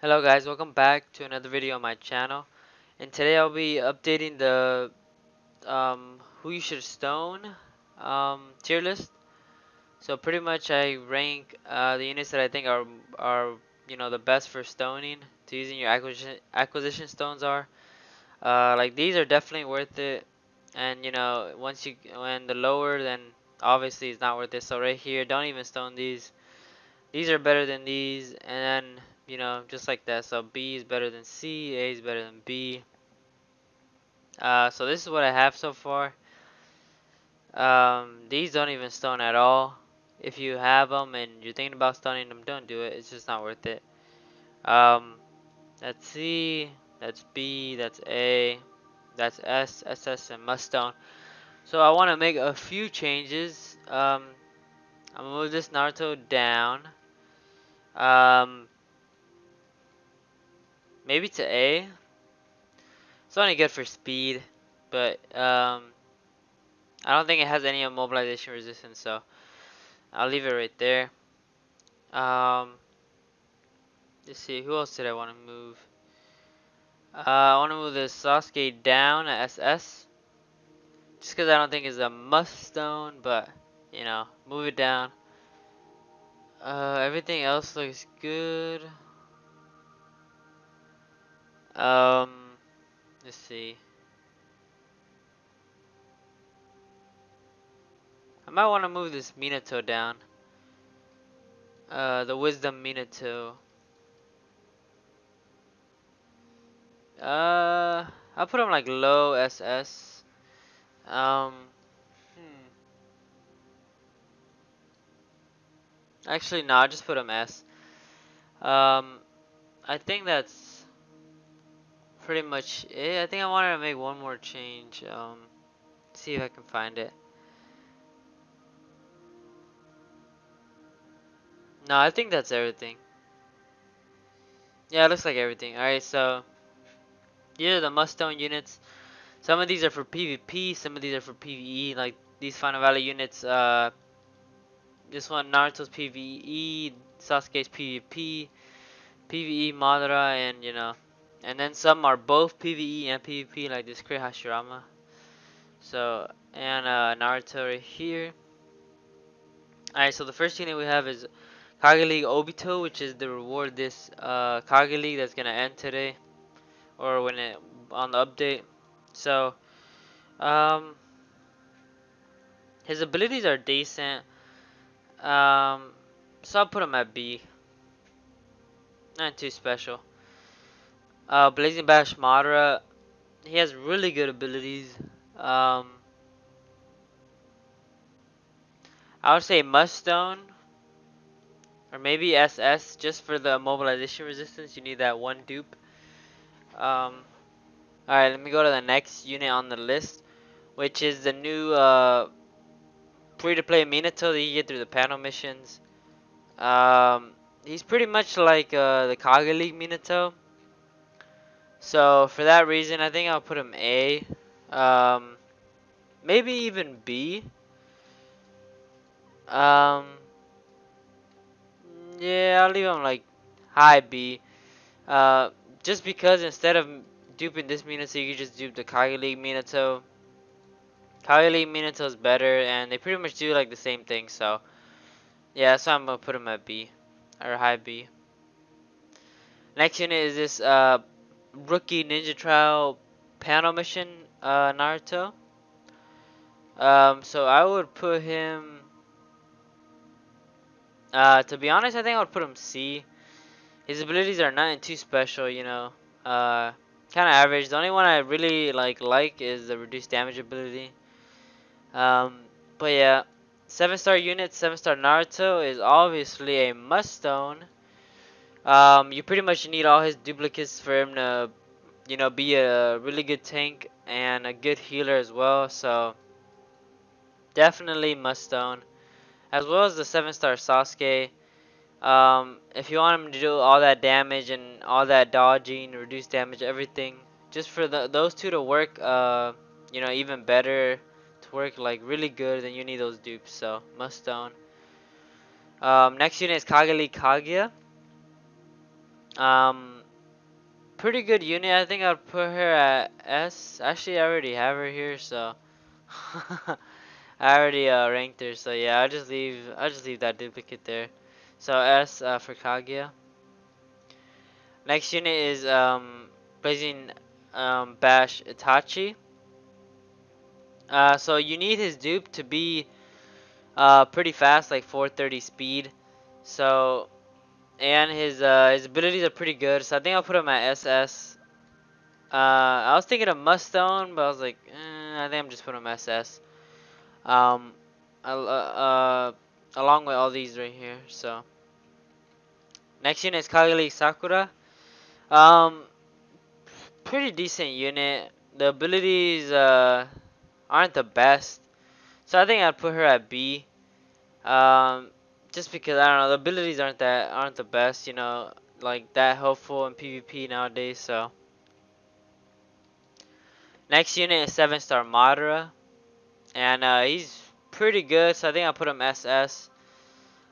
Hello guys, welcome back to another video on my channel. And today I'll be updating the um, who you should stone um, tier list. So pretty much I rank uh, the units that I think are are you know the best for stoning to using your acquisition acquisition stones are. Uh, like these are definitely worth it. And you know once you when the lower then obviously it's not worth it. So right here don't even stone these. These are better than these and then you know, just like that. So B is better than C, A is better than B. Uh, so this is what I have so far. Um, these don't even stone at all. If you have them and you're thinking about stoning them, don't do it. It's just not worth it. Um, that's C, that's B, that's A, that's S, SS, and must stone. So I want to make a few changes. Um, I'm gonna move this Naruto down. Um, maybe to A. It's only good for speed, but um, I don't think it has any immobilization resistance, so I'll leave it right there. Um, let's see, who else did I want to move? Uh, I want to move the Sasuke down at SS. Just because I don't think it's a must stone, but, you know, move it down. Uh, everything else looks good. Um, let's see. I might want to move this Minato down. Uh, the Wisdom Minato. Uh, I'll put him like low SS. Um, hmm. Actually, no, I'll just put him S. Um, I think that's pretty much it. I think I wanted to make one more change. Um, see if I can find it. No, I think that's everything. Yeah, it looks like everything. Alright, so these are the must-stone units. Some of these are for PvP, some of these are for PvE, like these Final Valley units. Uh, this one, Naruto's PvE, Sasuke's PvP, PvE Madara, and you know, and then some are both PvE and PvP, like this Crit Hashirama. So, and uh, Naruto right here. Alright, so the first unit we have is Kage League Obito, which is the reward this uh, Kage League that's gonna end today, or when it on the update. So, um, his abilities are decent. Um, so I'll put him at B. Not too special. Uh, Blazing Bash Madara, he has really good abilities. Um, I would say Muststone or maybe SS just for the mobilization resistance. You need that one dupe. Um, Alright, let me go to the next unit on the list, which is the new uh, free-to-play Minato that you get through the panel missions. Um, he's pretty much like uh, the Kage League Minato. So for that reason, I think I'll put him A. Um, maybe even B. Um, yeah, I'll leave him like high B. Uh, just because instead of duping this Minato, you just dupe the Kage League Minato. Kage League Minato is better, and they pretty much do like the same thing. So yeah, so I'm gonna put him at B or high B. Next unit is this uh rookie ninja trial panel mission uh, Naruto. Um, so I would put him. Uh, to be honest, I think I would put him C. His abilities are nothing too special, you know. Uh, kind of average. The only one I really like like is the reduced damage ability. Um, but yeah, seven star unit, seven star Naruto is obviously a must stone. Um, you pretty much need all his duplicates for him to, you know, be a really good tank and a good healer as well. So definitely must stone, as well as the seven star Sasuke. Um, if you want him to do all that damage and all that dodging, reduce damage, everything, just for the, those two to work, uh, you know, even better to work like really good, then you need those dupes. So must stone. Um, next unit is Kage League Kaguya. Um, pretty good unit. I think I'd put her at S. Actually, I already have her here, so I already uh, ranked her. So yeah, I'll just leave. I'll just leave that duplicate there. So S uh, for Kaguya. Next unit is um, Blazing um, Bash Itachi. Uh, so you need his dupe to be uh, pretty fast, like 430 speed. So, and his uh, his abilities are pretty good. So I think I'll put him at SS. Uh, I was thinking of Mustone, but I was like, eh, I think I'm just putting him SS. Um, uh, uh, along with all these right here. So, next unit is Kage League Sakura. Um, pretty decent unit. The abilities uh aren't the best, so I think I'd put her at B. Um, just because I don't know the abilities aren't that aren't the best, you know, like that helpful in PvP nowadays. So next unit is seven star Madara, and uh, he's pretty good. So I think I'll put him SS.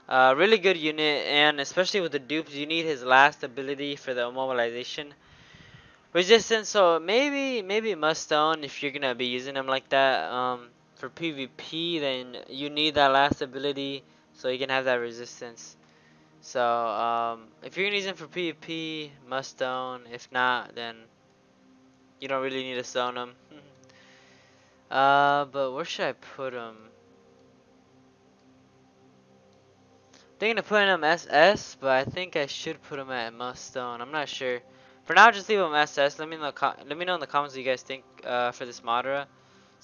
Uh, really good unit, and especially with the dupes, you need his last ability for the immobilization resistance. So maybe maybe Mustone if you're gonna be using him like that. Um, for PvP, then you need that last ability so you can have that resistance. So um, if you're gonna use him for PvP, Mustone. If not, then you don't really need to stone him. uh, but where should I put him? Thinking of putting him SS, but I think I should put him at Mustone. I'm not sure. For now, just leave him SS. Let me know. Let me know in the comments what you guys think uh, for this Madara,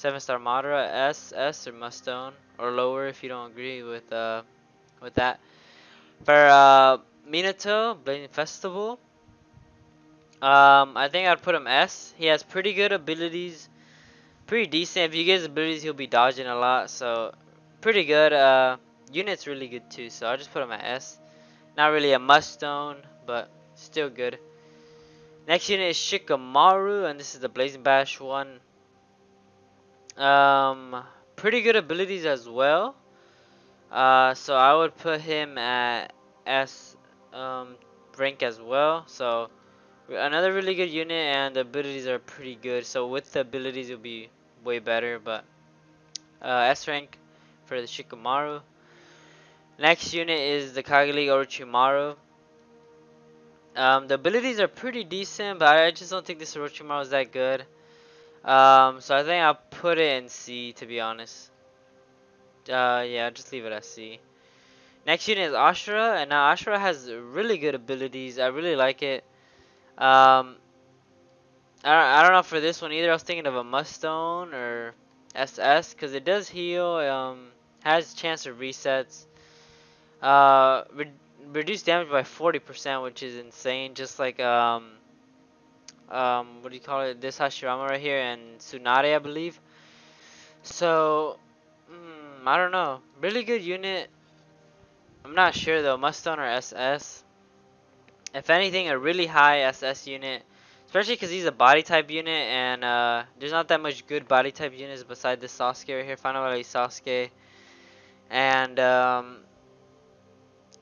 seven star Madara, S, S or Mustone, or lower if you don't agree with uh, with that. For uh, Minato, Blazing Festival, um, I think I'd put him S. He has pretty good abilities, pretty decent. If you get his abilities, he'll be dodging a lot, so pretty good. Uh, Unit's really good too, so I'll just put him at S. Not really a must-own, but still good. Next unit is Shikamaru, and this is the Blazing Bash one. Um, pretty good abilities as well. Uh, so I would put him at S um, rank as well. So another really good unit, and the abilities are pretty good. So with the abilities, it'll be way better. But uh, S rank for the Shikamaru. Next unit is the Kage League Orochimaru. Um, the abilities are pretty decent, but I just don't think this Orochimaru is that good. Um, so I think I'll put it in C, to be honest. Uh, yeah, just leave it as C. Next unit is Ashura, and now Ashura has really good abilities. I really like it. Um, I don't, I don't know for this one either. I was thinking of a Mustone or SS, because it does heal, um, has chance of resets. Uh, re reduce damage by 40%, which is insane. Just like, um, um, what do you call it? This Hashirama right here and Tsunade, I believe. So, mm, I don't know. Really good unit. I'm not sure though. Mustone or SS. If anything, a really high SS unit. Especially because he's a body type unit and uh, there's not that much good body type units beside this Sasuke right here. Final Valley Sasuke. And um,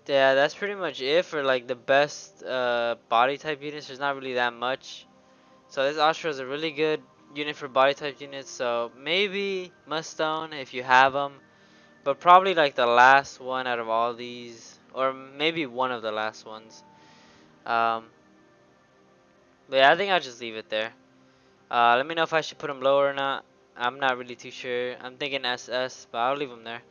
yeah, that's pretty much it for like the best uh, body type units. There's not really that much. So this Ashura is a really good unit for body type units. So maybe Mustone if you have them. But probably like the last one out of all these. Or maybe one of the last ones. Um, but yeah, I think I'll just leave it there. Uh, let me know if I should put them lower or not. I'm not really too sure. I'm thinking SS, but I'll leave them there.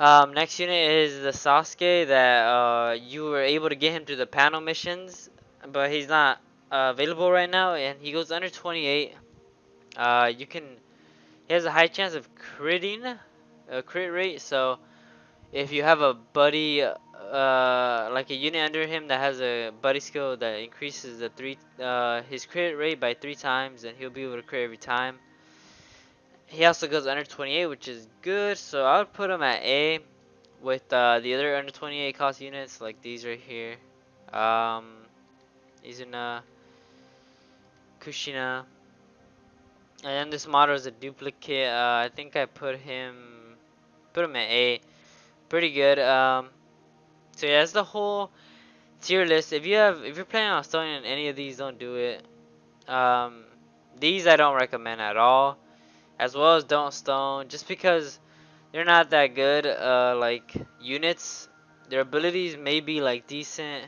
Um, next unit is the Sasuke that uh, you were able to get him through the panel missions, but he's not uh, available right now, and he goes under 28. Uh, you can, he has a high chance of critting, a crit rate, so if you have a buddy, uh, like a unit under him that has a buddy skill that increases the three, uh, his crit rate by three times, then he'll be able to crit every time. He also goes under 28, which is good. So I would put him at A with uh, the other under 28 cost units, like these right here. Um, Izuna, Kushina. And then this model is a duplicate. Uh, I think I put him, put him at A. Pretty good. Um, so yeah, that's the whole tier list. If you have, if you're planning on stoning any of these, don't do it. Um, these I don't recommend at all, as well as don't stone, just because they're not that good. Uh, like units, their abilities may be like decent,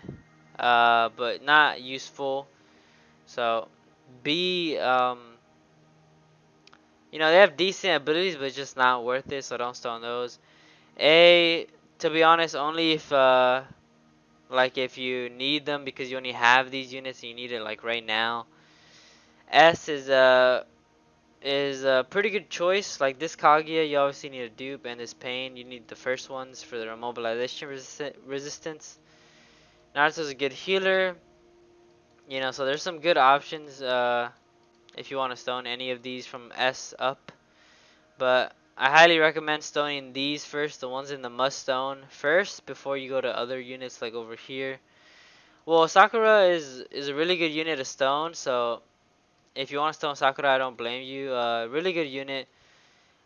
uh, but not useful. So, B, um, you know, they have decent abilities, but just not worth it. So don't stone those. A, to be honest, only if uh, like if you need them because you only have these units and you need it like right now. S is a is a pretty good choice. Like this Kaguya, you obviously need a dupe, and this Pain, you need the first ones for their immobilization resi resistance. Naruto's a good healer. You know, so there's some good options uh, if you want to stone any of these from S up. But I highly recommend stoning these first, the ones in the must stone first before you go to other units like over here. Well, Sakura is is a really good unit to stone, so if you want to stone Sakura, I don't blame you. Uh, really good unit,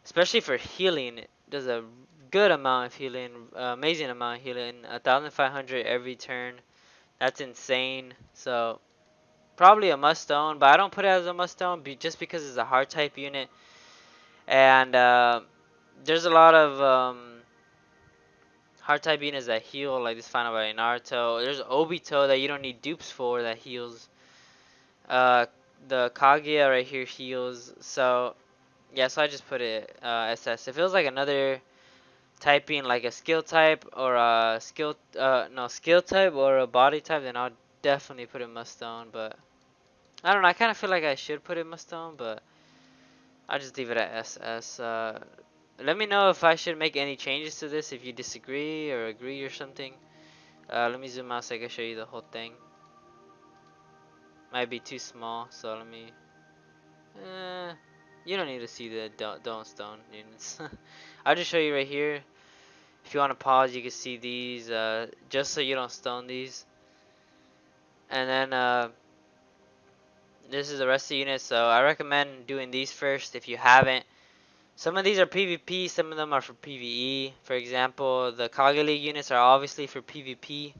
especially for healing. It does a good amount of healing, uh, amazing amount of healing. 1,500 every turn. That's insane. So probably a must stone, but I don't put it as a must stone just because it's a hard type unit and uh, there's a lot of um, hard type units that heal, like this Final Valley Naruto. There's Obito that you don't need dupes for that heals. Uh, the Kaguya right here heals. So, yeah, so I just put it uh, SS. It was like another typing, like a skill type or a skill, uh, no, skill type or a body type, then I'll definitely put it must stone. But I don't know. I kind of feel like I should put it must stone, but I'll just leave it at SS. Uh, let me know if I should make any changes to this, if you disagree or agree or something. Uh, let me zoom out so I can show you the whole thing. Might be too small, so let me... Uh, you don't need to see the don't, don't stone units. I'll just show you right here. If you want to pause, you can see these, uh, just so you don't stone these. And then, uh, this is the rest of the units, so I recommend doing these first if you haven't. Some of these are PvP, some of them are for PvE. For example, the Kage League units are obviously for PvP.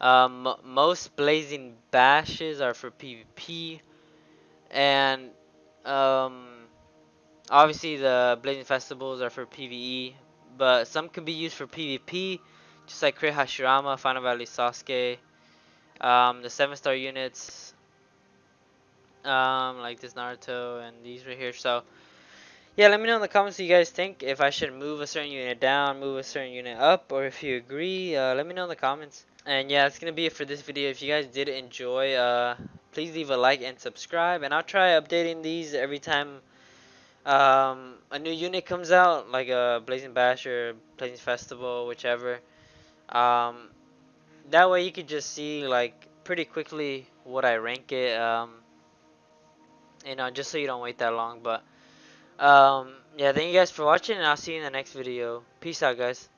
Um, most Blazing Bashes are for PvP. And um, obviously the Blazing Festivals are for PvE. But some can be used for PvP, just like Crit Hashirama, Final Valley Sasuke. Um, the 7 star units um, like this Naruto and these right here. So, yeah, let me know in the comments what you guys think. If I should move a certain unit down, move a certain unit up, or if you agree, uh, let me know in the comments. And yeah, that's going to be it for this video. If you guys did enjoy, uh, please leave a like and subscribe. And I'll try updating these every time um, a new unit comes out, like a Blazing Bash or Blazing Festival, whichever. Um, that way you could just see, like, pretty quickly what I rank it. Um, you know, just so you don't wait that long. But, um, yeah, thank you guys for watching, and I'll see you in the next video. Peace out, guys.